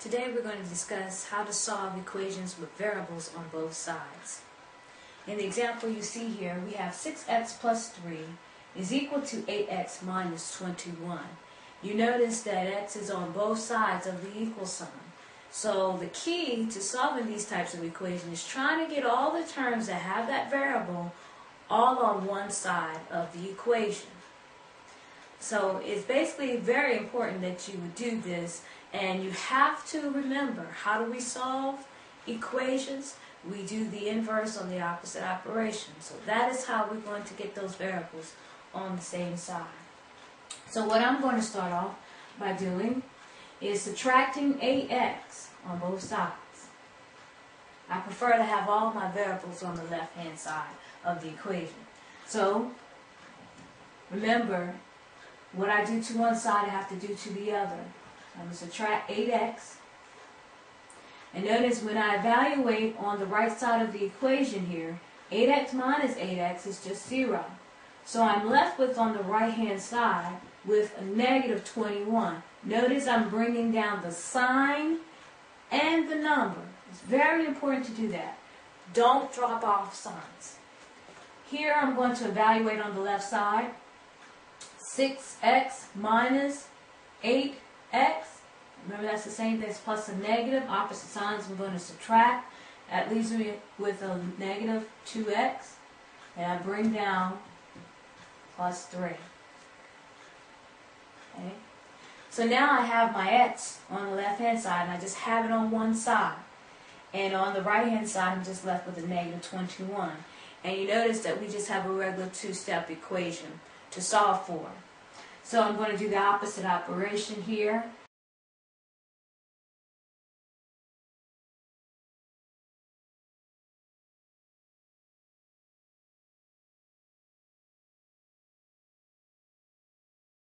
Today we're going to discuss how to solve equations with variables on both sides. In the example you see here, we have 6x plus 3 is equal to 8x minus 21. You notice that x is on both sides of the equal sign. So the key to solving these types of equations is trying to get all the terms that have that variable all on one side of the equation. So it's basically very important that you would do this and you have to remember how do we solve equations? We do the inverse on the opposite operation. So that is how we're going to get those variables on the same side. So what I'm going to start off by doing is subtracting 8x on both sides. I prefer to have all my variables on the left hand side of the equation. So remember what I do to one side, I have to do to the other. I'm going to subtract 8x. And notice when I evaluate on the right side of the equation here, 8x minus 8x is just 0. So I'm left with on the right hand side with a negative 21. Notice I'm bringing down the sign and the number. It's very important to do that. Don't drop off signs. Here I'm going to evaluate on the left side. 6x minus 8x. Remember that's the same thing as plus a negative. Opposite signs we're going to subtract. That leaves me with a negative 2x. And I bring down plus 3. Okay. So now I have my x on the left hand side and I just have it on one side. And on the right hand side I'm just left with a negative 21. And you notice that we just have a regular two-step equation to solve for. So I'm going to do the opposite operation here.